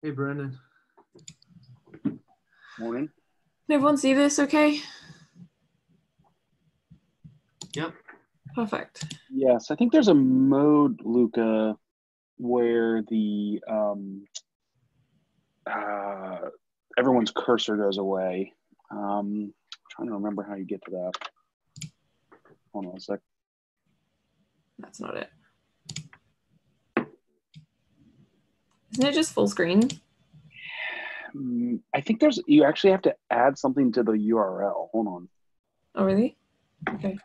Hey, Brendan. Morning. Can everyone see this okay? Yep. Perfect. Yes, I think there's a mode, Luca, where the um, uh, everyone's cursor goes away. Um, trying to remember how you get to that. Hold on a sec. That's not it. Isn't it just full screen? Mm, I think there's you actually have to add something to the URL. Hold on. Oh, really? Okay.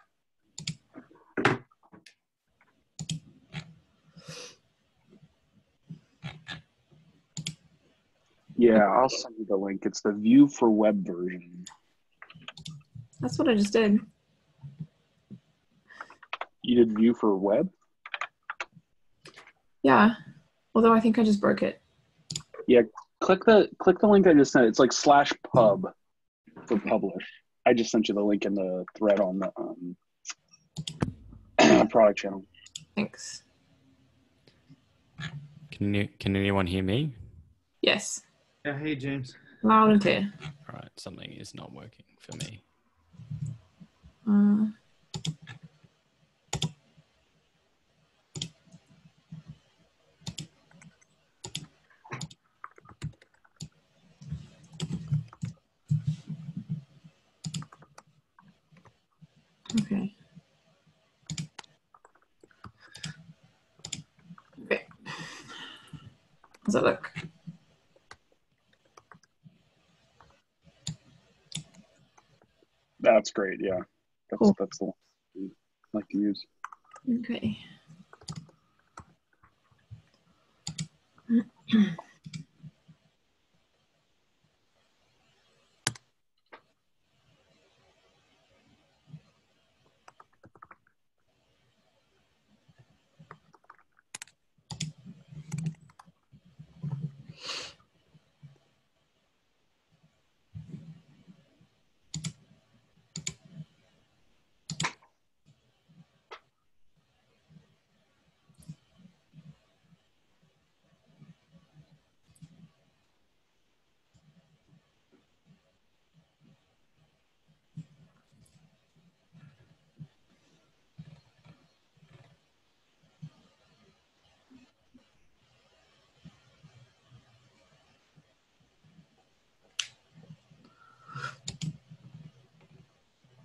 Yeah, I'll send you the link. It's the view for web version. That's what I just did. You did view for web? Yeah. Although I think I just broke it. Yeah, click the click the link I just sent. It's like slash pub for publish. I just sent you the link in the thread on the um, product channel. Thanks. Can you, can anyone hear me? Yes. Yeah. Hey, James. Loud and clear. All right, something is not working for me. Uh, okay. Okay. That look? That's great. Yeah, that's Cool. that's the one I like to use. Okay.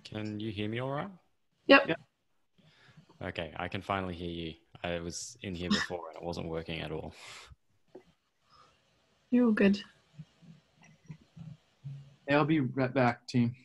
Can you hear me all right? Yep. Yep. Okay, I can finally hear you. I was in here before and it wasn't working at all. You're all good. Hey, I'll be right back, team.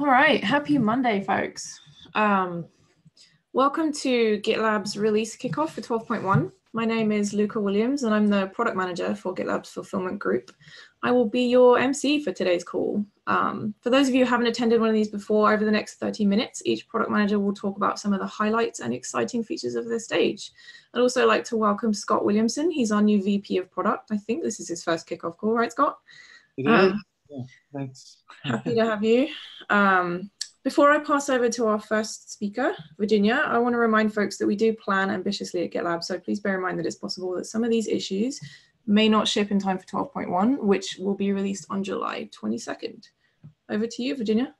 All right, happy Monday, folks. Um, welcome to GitLab's release kickoff for 12.1. My name is Luca Williams, and I'm the product manager for GitLab's fulfillment group. I will be your MC for today's call. Um, for those of you who haven't attended one of these before, over the next 30 minutes, each product manager will talk about some of the highlights and exciting features of their stage. I'd also like to welcome Scott Williamson. He's our new VP of product. I think this is his first kickoff call, right, Scott? It Um, is. Yeah, thanks. Happy to have you. Um, before I pass over to our first speaker, Virginia, I want to remind folks that we do plan ambitiously at GitLab, so please bear in mind that it's possible that some of these issues may not ship in time for 12.1, which will be released on July 22nd. Over to you, Virginia.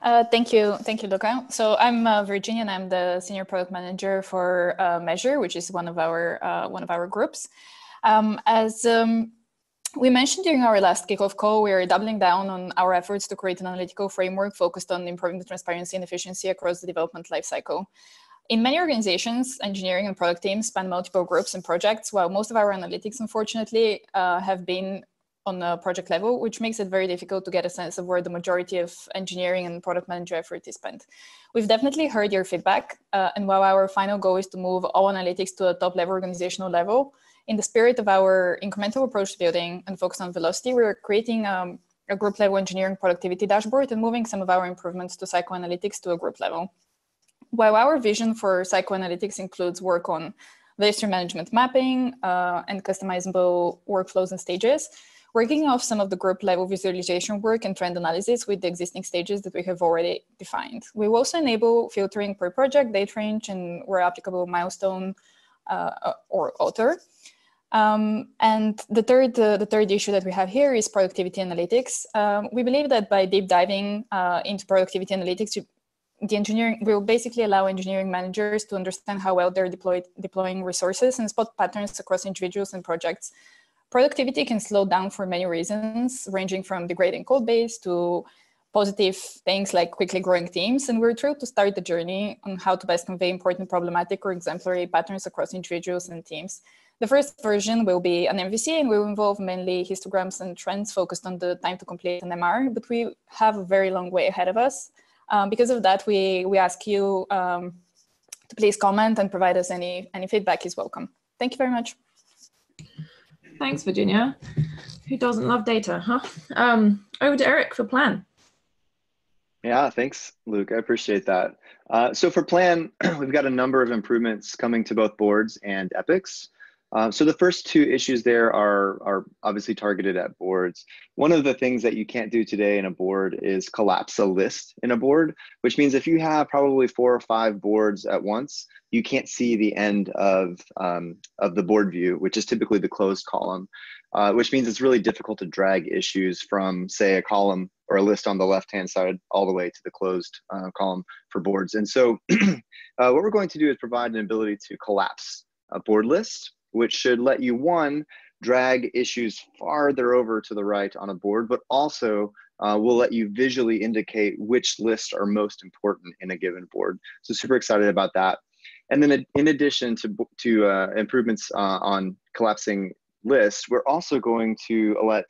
Uh, thank you, thank you, Luca. So I'm uh, Virginia, and I'm the senior product manager for uh, Measure, which is one of our uh, one of our groups. Um, as um, we mentioned during our last kickoff call, we are doubling down on our efforts to create an analytical framework focused on improving the transparency and efficiency across the development lifecycle. In many organizations, engineering and product teams span multiple groups and projects, while most of our analytics, unfortunately, uh, have been on a project level, which makes it very difficult to get a sense of where the majority of engineering and product manager effort is spent. We've definitely heard your feedback, uh, and while our final goal is to move all analytics to a top level organizational level, in the spirit of our incremental approach to building and focus on velocity, we're creating um, a group level engineering productivity dashboard and moving some of our improvements to cycle analytics to a group level. While our vision for cycle analytics includes work on history management mapping uh, and customizable workflows and stages, working off some of the group level visualization work and trend analysis with the existing stages that we have already defined. We will also enable filtering per project, date range, and where applicable milestone uh, or author. Um, and the third, uh, the third issue that we have here is productivity analytics. Um, we believe that by deep diving uh, into productivity analytics, the engineering will basically allow engineering managers to understand how well they're deployed, deploying resources and spot patterns across individuals and projects. Productivity can slow down for many reasons, ranging from degrading code base to positive things like quickly growing teams. And we're thrilled to start the journey on how to best convey important problematic or exemplary patterns across individuals and teams. The first version will be an MVC and will involve mainly histograms and trends focused on the time to complete an MR, but we have a very long way ahead of us. Um, because of that, we, we ask you um, to please comment and provide us any, any feedback is welcome. Thank you very much. Thanks, Virginia. Who doesn't love data, huh? Um, over to Eric for plan. Yeah, thanks, Luke. I appreciate that. Uh, so for plan, we've got a number of improvements coming to both boards and epics. Uh, so the first two issues there are, are obviously targeted at boards. One of the things that you can't do today in a board is collapse a list in a board, which means if you have probably four or five boards at once, you can't see the end of, um, of the board view, which is typically the closed column, uh, which means it's really difficult to drag issues from, say, a column or a list on the left-hand side all the way to the closed uh, column for boards. And so uh, what we're going to do is provide an ability to collapse a board list which should let you one drag issues farther over to the right on a board, but also uh, will let you visually indicate which lists are most important in a given board. So super excited about that. And then in addition to, to uh, improvements uh, on collapsing lists, we're also going to let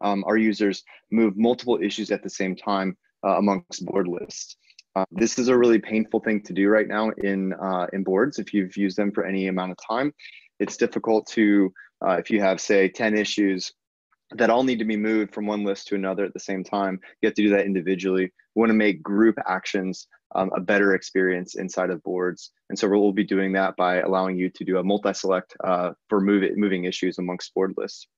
um, our users move multiple issues at the same time uh, amongst board lists. Uh, this is a really painful thing to do right now in, uh, in boards if you've used them for any amount of time it's difficult to, uh, if you have, say, 10 issues that all need to be moved from one list to another at the same time, you have to do that individually. We want to make group actions um, a better experience inside of boards. And so we'll be doing that by allowing you to do a multi-select uh, for move it, moving issues amongst board lists.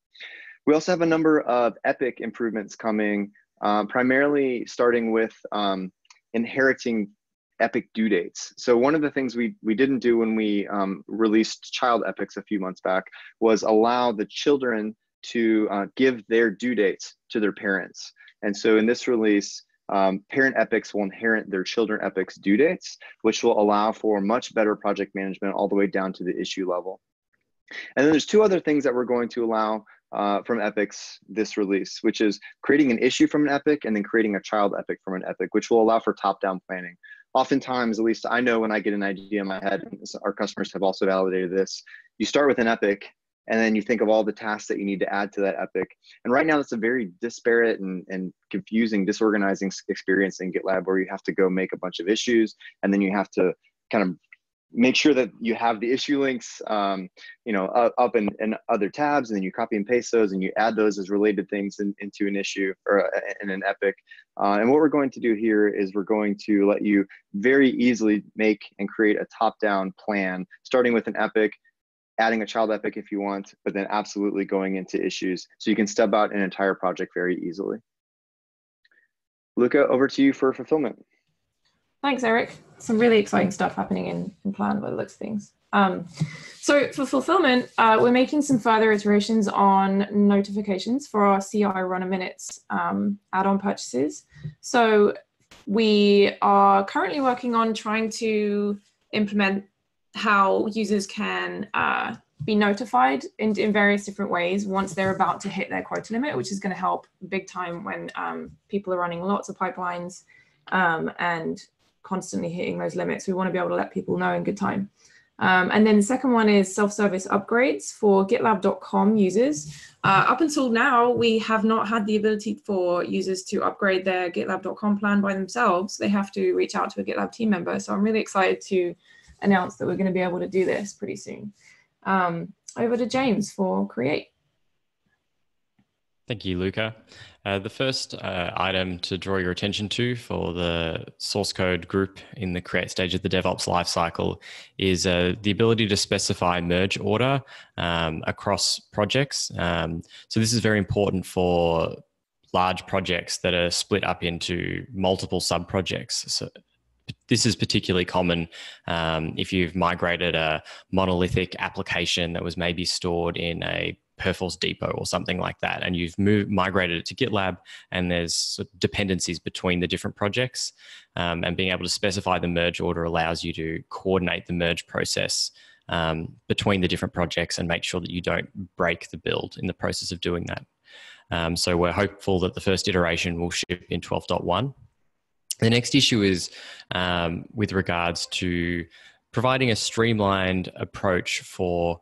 We also have a number of epic improvements coming, uh, primarily starting with um, inheriting epic due dates. So one of the things we, we didn't do when we um, released child epics a few months back was allow the children to uh, give their due dates to their parents. And so in this release, um, parent epics will inherit their children epics due dates, which will allow for much better project management all the way down to the issue level. And then there's two other things that we're going to allow uh, from epics this release, which is creating an issue from an epic and then creating a child epic from an epic, which will allow for top-down planning oftentimes, at least I know when I get an idea in my head, our customers have also validated this. You start with an epic, and then you think of all the tasks that you need to add to that epic. And right now, that's a very disparate and, and confusing, disorganizing experience in GitLab where you have to go make a bunch of issues, and then you have to kind of make sure that you have the issue links, um, you know, up in, in other tabs, and then you copy and paste those, and you add those as related things in, into an issue or uh, in an epic. Uh, and what we're going to do here is we're going to let you very easily make and create a top-down plan, starting with an epic, adding a child epic if you want, but then absolutely going into issues, so you can step out an entire project very easily. Luca, over to you for fulfillment. Thanks, Eric. Some really exciting stuff happening in, in Plan by the looks of things. Um, so for fulfillment, uh, we're making some further iterations on notifications for our CI runner minutes um, add-on purchases. So we are currently working on trying to implement how users can uh, be notified in, in various different ways once they're about to hit their quota limit, which is going to help big time when um, people are running lots of pipelines um, and constantly hitting those limits. We want to be able to let people know in good time. Um, and then the second one is self-service upgrades for GitLab.com users. Uh, up until now, we have not had the ability for users to upgrade their GitLab.com plan by themselves. They have to reach out to a GitLab team member. So I'm really excited to announce that we're going to be able to do this pretty soon. Um, over to James for Create. Thank you, Luca. Uh, the first uh, item to draw your attention to for the source code group in the create stage of the DevOps lifecycle is uh, the ability to specify merge order um, across projects. Um, so this is very important for large projects that are split up into multiple sub projects. So this is particularly common um, if you've migrated a monolithic application that was maybe stored in a Perforce Depot or something like that, and you've moved migrated it to GitLab, and there's sort of dependencies between the different projects, um, and being able to specify the merge order allows you to coordinate the merge process um, between the different projects and make sure that you don't break the build in the process of doing that. Um, so we're hopeful that the first iteration will ship in 12.1 the next issue is um, with regards to providing a streamlined approach for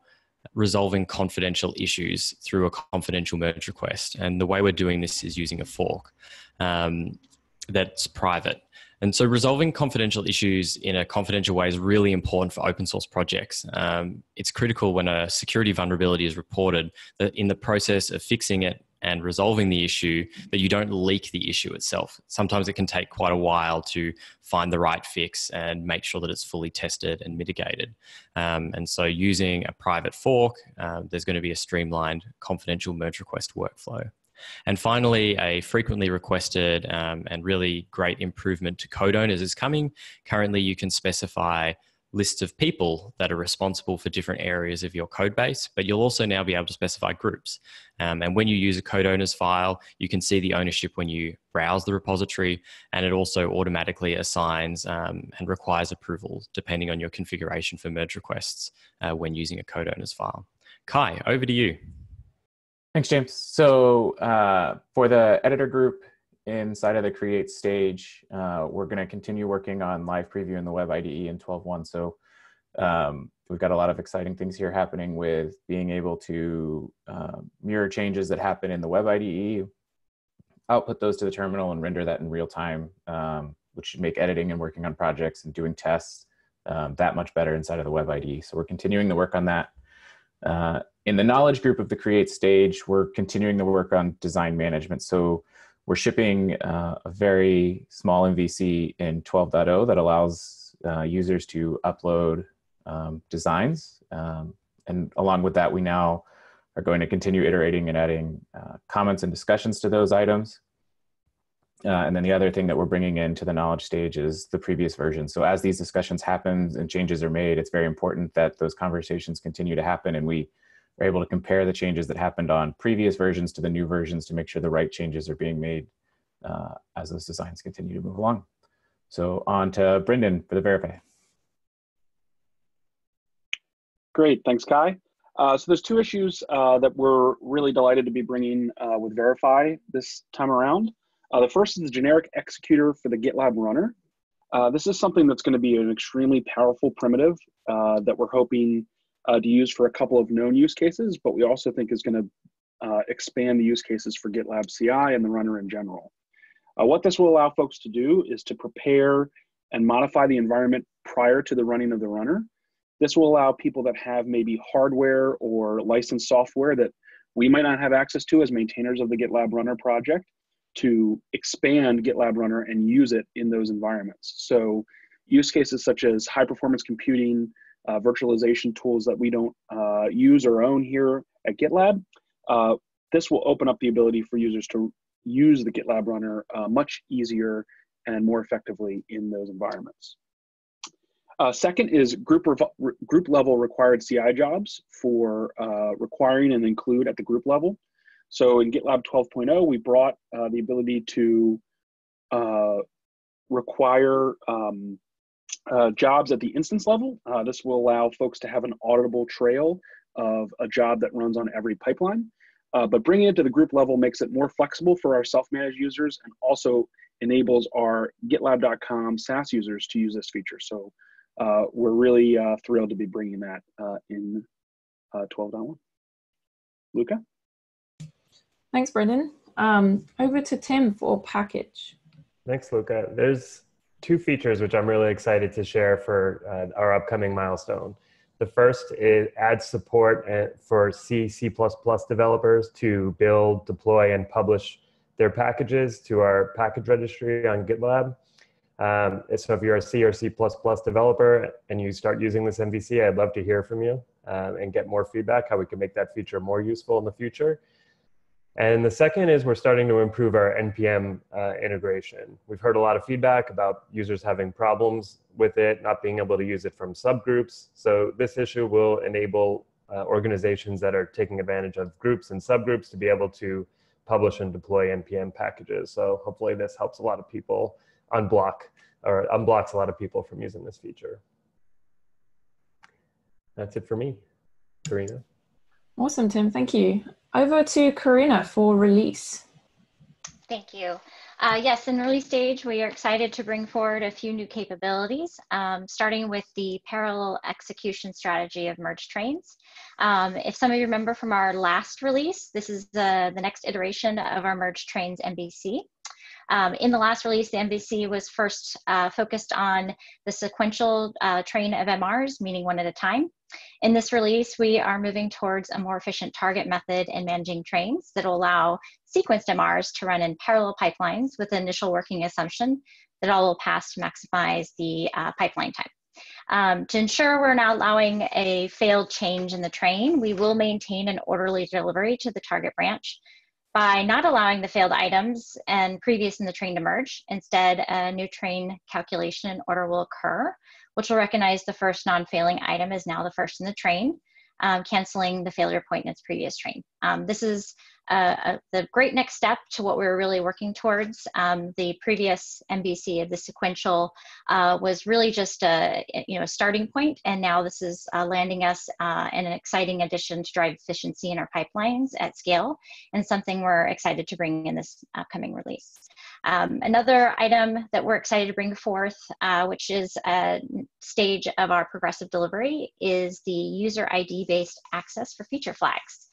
resolving confidential issues through a confidential merge request. And the way we're doing this is using a fork um, that's private. And so resolving confidential issues in a confidential way is really important for open source projects. Um, it's critical when a security vulnerability is reported that in the process of fixing it and resolving the issue that you don't leak the issue itself. Sometimes it can take quite a while to find the right fix and make sure that it's fully tested and mitigated. Um, and so, using a private fork, uh, there's going to be a streamlined confidential merge request workflow. And finally, a frequently requested um, and really great improvement to code owners is coming. Currently, you can specify list of people that are responsible for different areas of your code base, but you'll also now be able to specify groups. Um, and when you use a code owners file, you can see the ownership when you browse the repository, and it also automatically assigns um, and requires approval depending on your configuration for merge requests uh, when using a code owners file. Kai, over to you. Thanks, James. So uh, for the editor group, inside of the create stage, uh, we're going to continue working on live preview in the web IDE in 12.1. So um, we've got a lot of exciting things here happening with being able to uh, mirror changes that happen in the web IDE, output those to the terminal and render that in real time, um, which should make editing and working on projects and doing tests um, that much better inside of the web IDE. So we're continuing to work on that. Uh, in the knowledge group of the create stage, we're continuing the work on design management. So we're shipping uh, a very small MVC in 12.0 that allows uh, users to upload um, designs. Um, and along with that, we now are going to continue iterating and adding uh, comments and discussions to those items. Uh, and then the other thing that we're bringing into the knowledge stage is the previous version. So as these discussions happen and changes are made, it's very important that those conversations continue to happen and we are able to compare the changes that happened on previous versions to the new versions to make sure the right changes are being made uh, as those designs continue to move along. So on to Brendan for the verify. Great, thanks Kai. Uh, so there's two issues uh, that we're really delighted to be bringing uh, with Verify this time around. Uh, the first is the generic executor for the GitLab runner. Uh, this is something that's going to be an extremely powerful primitive that we're hoping uh, to use for a couple of known use cases, but we also think is going to uh, expand the use cases for GitLab CI and the runner in general. Uh, what this will allow folks to do is to prepare and modify the environment prior to the running of the runner. This will allow people that have maybe hardware or licensed software that we might not have access to as maintainers of the GitLab Runner project to expand GitLab Runner and use it in those environments. So use cases such as high performance computing, uh, virtualization tools that we don't uh, use or own here at GitLab, uh, this will open up the ability for users to use the GitLab runner uh, much easier and more effectively in those environments. Uh, second is group, group level required CI jobs for uh, requiring and include at the group level. So in GitLab 12.0, we brought the ability to require um, uh, jobs at the instance level. Uh, this will allow folks to have an auditable trail of a job that runs on every pipeline. Uh, but bringing it to the group level makes it more flexible for our self-managed users and also enables our GitLab.com SaaS users to use this feature. So uh, we're really uh, thrilled to be bringing that uh, in 12.1. Luca? Thanks, Brendan. Um, over to Tim for package. Thanks, Luca. There's two features which I'm really excited to share for uh, our upcoming milestone. The first is add support uh, for C, C++ developers to build, deploy, and publish their packages to our package registry on GitLab. Um, so if you're a C or C++ developer and you start using this MVC, I'd love to hear from you um, and get more feedback, how we can make that feature more useful in the future. And the second is we're starting to improve our NPM uh, integration. We've heard a lot of feedback about users having problems with it, not being able to use it from subgroups. So this issue will enable uh, organizations that are taking advantage of groups and subgroups to be able to publish and deploy NPM packages. So hopefully this helps a lot of people unblock or unblocks a lot of people from using this feature. That's it for me, Karina. Awesome, Tim. Thank you. Over to Karina for release. Thank you. Uh, yes, in release stage, we are excited to bring forward a few new capabilities, um, starting with the parallel execution strategy of merge trains. Um, if some of you remember from our last release, this is the, the next iteration of our merge trains MVC. Um, in the last release, the MVC was first uh, focused on the sequential uh, train of MRs, meaning one at a time. In this release, we are moving towards a more efficient target method in managing trains that will allow sequenced MRs to run in parallel pipelines with the initial working assumption that all will pass to maximize the uh, pipeline time. Um, to ensure we're not allowing a failed change in the train, we will maintain an orderly delivery to the target branch by not allowing the failed items and previous in the train to merge. Instead, a new train calculation and order will occur which will recognize the first non-failing item is now the first in the train, um, canceling the failure point in its previous train. Um, this is uh, a, the great next step to what we were really working towards. Um, the previous MVC of the sequential uh, was really just a you know starting point, and now this is uh, landing us uh, in an exciting addition to drive efficiency in our pipelines at scale, and something we're excited to bring in this upcoming release. Um, another item that we're excited to bring forth, uh, which is a stage of our progressive delivery, is the user ID-based access for feature flags.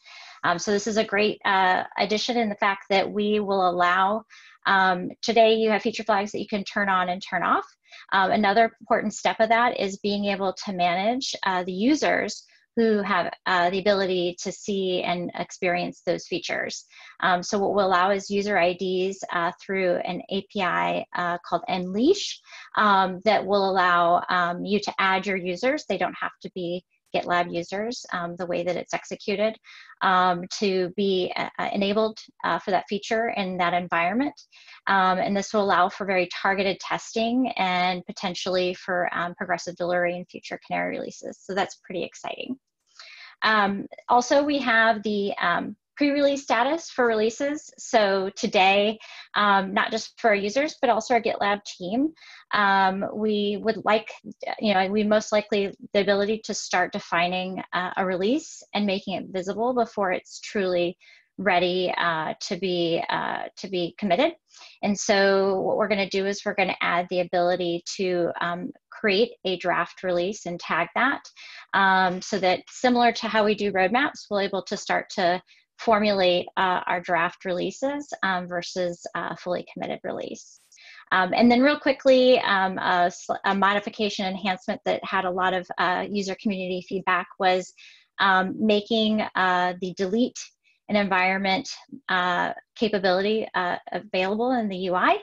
Um, so this is a great uh, addition in the fact that we will allow, um, today you have feature flags that you can turn on and turn off. Um, another important step of that is being able to manage uh, the users who have uh, the ability to see and experience those features. Um, so what we'll allow is user IDs uh, through an API uh, called Unleash um, that will allow um, you to add your users. They don't have to be GitLab users, um, the way that it's executed, um, to be uh, enabled uh, for that feature in that environment. Um, and this will allow for very targeted testing and potentially for um, progressive delivery in future Canary releases. So that's pretty exciting. Um, also, we have the pre-release status for releases. So today, um, not just for our users, but also our GitLab team, um, we would like, you know, we most likely the ability to start defining uh, a release and making it visible before it's truly ready uh, to be uh, to be committed. And so what we're going to do is we're going to add the ability to um, create a draft release and tag that um, so that similar to how we do roadmaps, we'll able to start to formulate uh, our draft releases um, versus uh, fully committed release. Um, and then real quickly, um, a, a, modification enhancement that had a lot of uh, user community feedback was um, making uh, the delete an environment uh, capability available in the UI.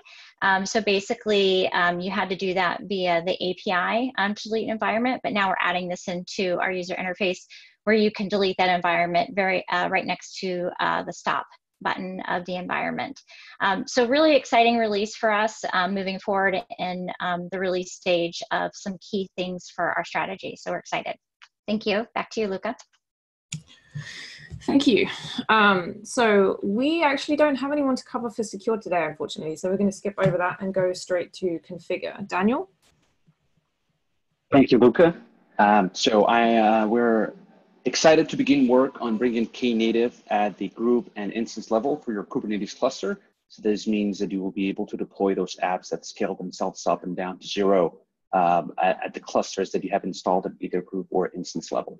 Um, so basically, um, you had to do that via the API to delete an environment, but now we're adding this into our user interface where you can delete that environment very uh, right next to uh, the stop button of the environment. Um, so really exciting release for us um, moving forward in um, the release stage of some key things for our strategy. So we're excited. Thank you. Back to you, Luca. Thank you. Um, so we actually don't have anyone to cover for secure today, unfortunately. So we're going to skip over that and go straight to configure. Daniel? Thank you, Luca. Um, so I uh, we're excited to begin work on bringing Knative at the group and instance level for your Kubernetes cluster. So this means that you will be able to deploy those apps that scale themselves up and down to zero um, at, at, the clusters that you have installed at either group or instance level.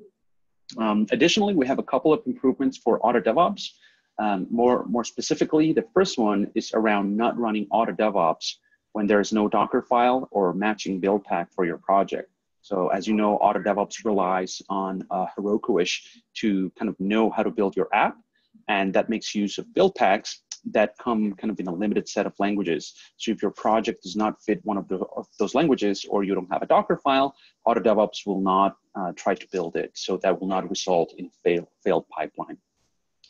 Um, additionally, we have a couple of improvements for Auto DevOps. Um, more, more specifically, the first one is around not running Auto DevOps when there is no Docker file or matching build pack for your project. So as you know, Auto DevOps relies on uh, Herokuish to kind of know how to build your app. And that makes use of build packs that come kind of in a limited set of languages. So if your project does not fit one of, the, of those languages or you don't have a Docker file, Auto DevOps will not uh, try to build it. So that will not result in fail, failed pipeline.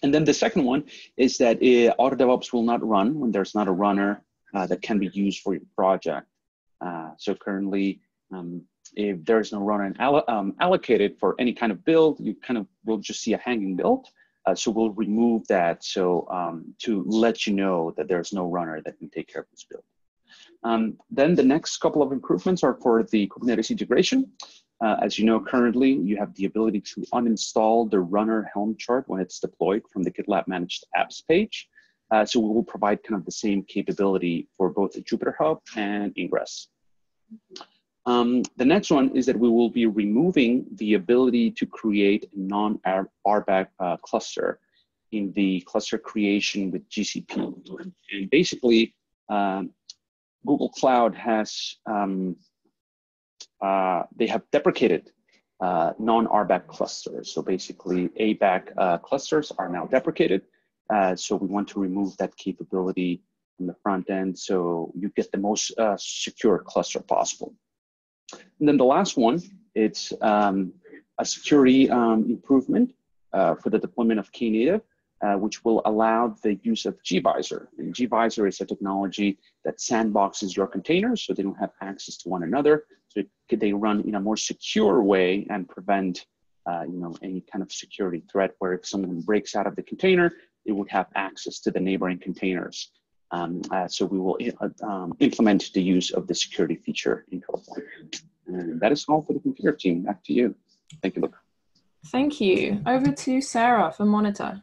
And then the second one is that uh, Auto DevOps will not run when there's not a runner uh, that can be used for your project. Uh, so currently, um, if there's no runner um, allocated for any kind of build, you kind of will just see a hanging build. Uh, so we'll remove that so um, to let you know that there's no runner that can take care of this build. Um, then the next couple of improvements are for the Kubernetes integration. Uh, as you know, currently you have the ability to uninstall the runner Helm chart when it's deployed from the GitLab managed apps page. Uh, so we will provide kind of the same capability for both the Jupyter Hub and Ingress. Um, the next one is that we will be removing the ability to create a non-RBAC uh, cluster in the cluster creation with GCP. And basically, um, Google Cloud has, um, uh, they have deprecated uh, non-RBAC clusters. So basically, ABAC uh, clusters are now deprecated. Uh, so we want to remove that capability in the front end so you get the most uh, secure cluster possible. And then the last one, it's um, a security um, improvement uh, for the deployment of Knative, uh, which will allow the use of gVisor. And gVisor is a technology that sandboxes your containers so they don't have access to one another. So could they run in a more secure way and prevent uh, you know, any kind of security threat where if someone breaks out of the container, it would have access to the neighboring containers. Um, uh, so we will uh, um, implement the use of the security feature in Code. And that is all for the configure team. Back to you. Thank you, Luca. Thank you. Over to Sarah for monitor.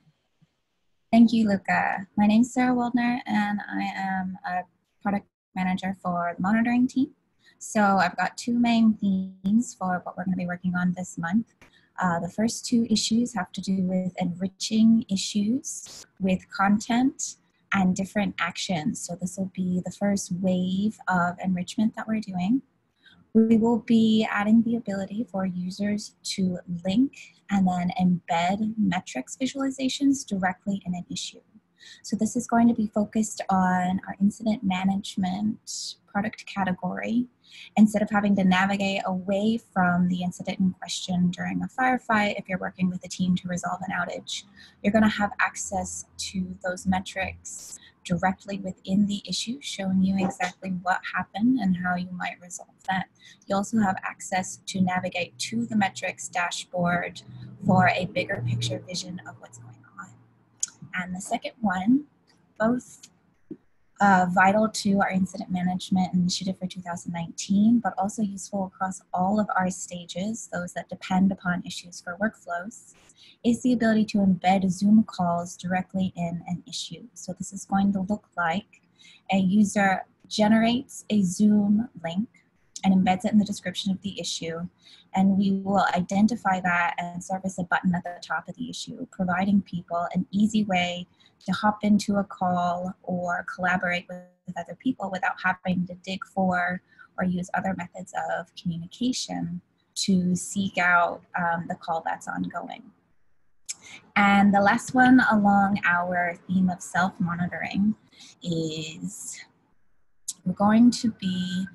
Thank you, Luca. My name is Sarah Waldner, and I am a product manager for the monitoring team. So I've got two main themes for what we're going to be working on this month. Uh, the first two issues have to do with enriching issues with content and different actions. So this will be the first wave of enrichment that we're doing. We will be adding the ability for users to link and then embed metrics visualizations directly in an issue. So this is going to be focused on our incident management product category. Instead of having to navigate away from the incident in question during a firefight, if you're working with a team to resolve an outage, you're going to have access to those metrics directly within the issue, showing you exactly what happened and how you might resolve that. You also have access to navigate to the metrics dashboard for a bigger picture vision of what's going on. And the second one, both uh, vital to our incident management initiative for 2019, but also useful across all of our stages, those that depend upon issues for workflows, is the ability to embed Zoom calls directly in an issue. So this is going to look like a user generates a Zoom link and embeds it in the description of the issue. And we will identify that and serve as a button at the top of the issue, providing people an easy way to hop into a call or collaborate with, other people without having to dig for or use other methods of communication to seek out um, the call that's ongoing. And the last one along our theme of self monitoring is we're going to be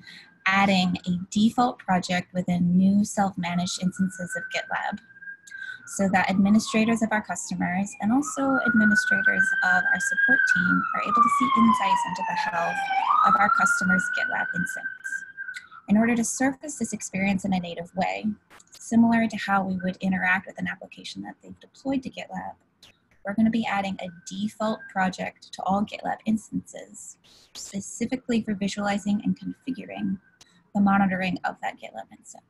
adding a default project within new self-managed instances of GitLab so that administrators of our customers and also administrators of our support team are able to see insights into the health of our customers' GitLab instance. In order to surface this experience in a native way, similar to how we would interact with an application that they've deployed to GitLab, we're going to be adding a default project to all GitLab instances, specifically for visualizing and configuring the monitoring of that GitLab instance.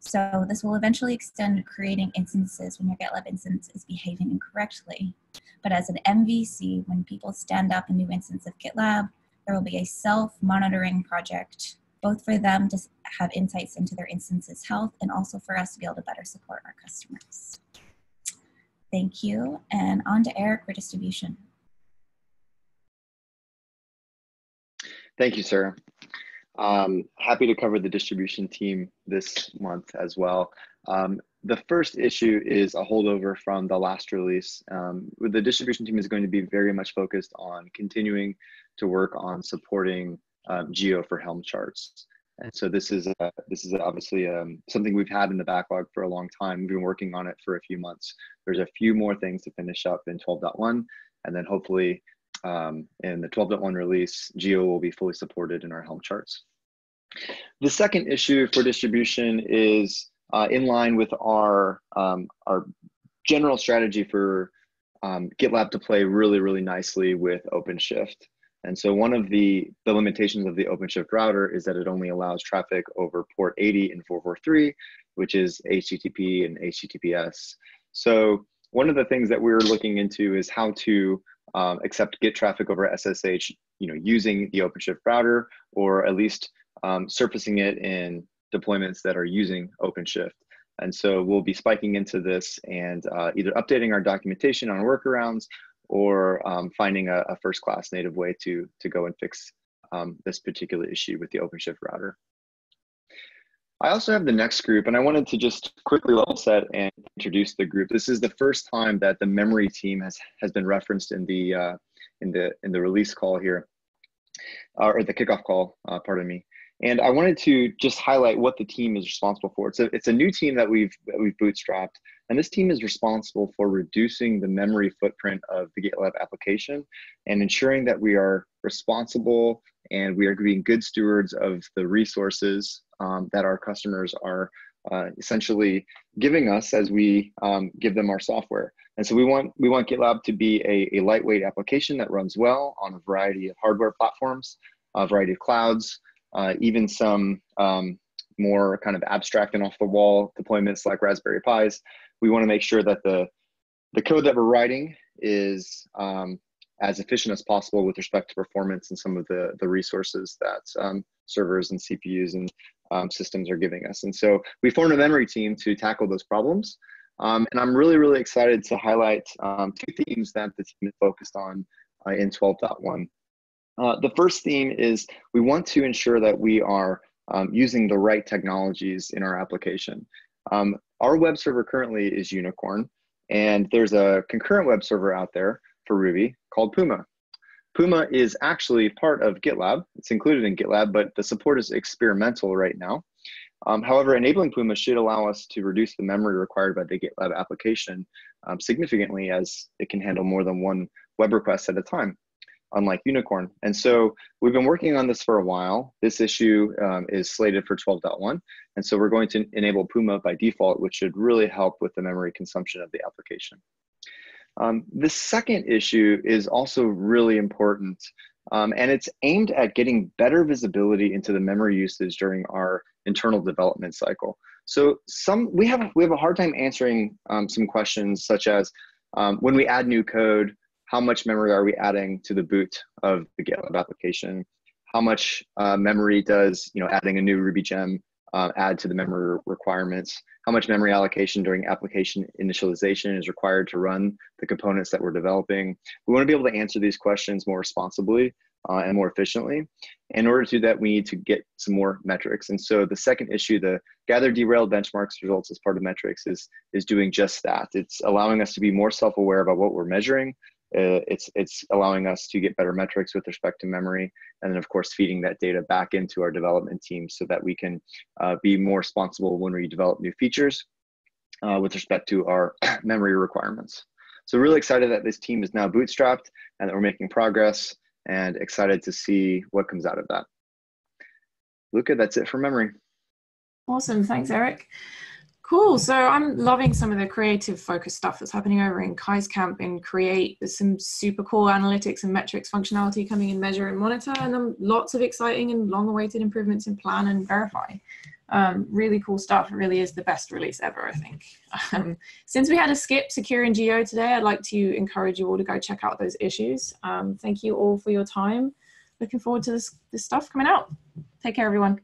So this will eventually extend to creating instances when your GitLab instance is behaving incorrectly. But as an MVC, when people stand up a new instance of GitLab, there will be a self-monitoring project, both for them to have insights into their instance's health and also for us to be able to better support our customers. Thank you, and on to Eric for distribution. Thank you, Sarah. Um, happy to cover the distribution team this month as well. Um, the first issue is a holdover from the last release. Um, the distribution team is going to be very much focused on continuing to work on supporting um, Geo for Helm charts. And so this is this is obviously um, something we've had in the backlog for a long time. We've been working on it for a few months. There's a few more things to finish up in 12.1, and then hopefully um, in the 12.1 release, Geo will be fully supported in our Helm charts. The second issue for distribution is uh, in line with our, um, our general strategy for um, GitLab to play really, really nicely with OpenShift. And so one of the, the limitations of the OpenShift router is that it only allows traffic over port 80 and 443, which is HTTP and HTTPS. So one of the things that we're looking into is how to um, accept Git traffic over SSH, you know, using the OpenShift router, or at least um, surfacing it in deployments that are using OpenShift. And so we'll be spiking into this and uh, either updating our documentation on workarounds or um, finding a, a first-class native way to, to go and fix um, this particular issue with the OpenShift router. I also have the next group, and I wanted to just quickly level set and introduce the group. This is the first time that the memory team has has been referenced in the uh, in the in the release call here, uh, or the kickoff call. Uh, pardon me. And I wanted to just highlight what the team is responsible for. It's a, it's a new team that we've, that we've bootstrapped. And this team is responsible for reducing the memory footprint of the GitLab application and ensuring that we are responsible and we are being good stewards of the resources um, that our customers are uh, essentially giving us as we um, give them our software. And so we want we want GitLab to be a, a lightweight application that runs well on a variety of hardware platforms, a variety of clouds, uh, even some um, more kind of abstract and off the wall deployments like Raspberry Pis. We want to make sure that the, the code that we're writing is um, as efficient as possible with respect to performance and some of the, the resources that um, servers and CPUs and um, systems are giving us. And so we formed a memory team to tackle those problems. Um, and I'm really, really excited to highlight um, two themes that the team is focused on uh, in 12.1. Uh, the first theme is we want to ensure that we are um, using the right technologies in our application. Um, our web server currently is Unicorn, and there's a concurrent web server out there for Ruby called Puma. Puma is actually part of GitLab. It's included in GitLab, but the support is experimental right now. Um, however, enabling Puma should allow us to reduce the memory required by the GitLab application um, significantly as it can handle more than one web request at a time unlike Unicorn. And so we've been working on this for a while. This issue um, is slated for 12.1. And so we're going to enable Puma by default, which should really help with the memory consumption of the application. Um, the second issue is also really important Um, and it's aimed at getting better visibility into the memory usage during our internal development cycle. So some we have we have a hard time answering um, some questions such as um, when we add new code, how much memory are we adding to the boot of the GitLab application? How much uh, memory does you know adding a new Ruby gem uh, add to the memory requirements? How much memory allocation during application initialization is required to run the components that we're developing? We want to be able to answer these questions more responsibly uh, and more efficiently. In order to do that, we need to get some more metrics. And so the second issue, the gather derailed benchmarks results as part of metrics is, is doing just that. It's allowing us to be more self-aware about what we're measuring. Uh, it's, it's allowing us to get better metrics with respect to memory. And then of course, feeding that data back into our development team so that we can uh, be more responsible when we develop new features uh, with respect to our memory requirements. So really excited that this team is now bootstrapped and that we're making progress and excited to see what comes out of that. Luca, that's it for memory. Awesome. Thanks, Eric. Cool. So I'm loving some of the creative focus stuff that's happening over in Kai's camp in Create. There's some super cool analytics and metrics functionality coming in Measure and Monitor, and then lots of exciting and long-awaited improvements in Plan and Verify. Um, really cool stuff. It really is the best release ever, I think. Um, since we had a skip Secure and Geo today, I'd like to encourage you all to go check out those issues. Um, thank you all for your time. Looking forward to this, this stuff coming out. Take care, everyone.